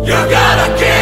You gotta get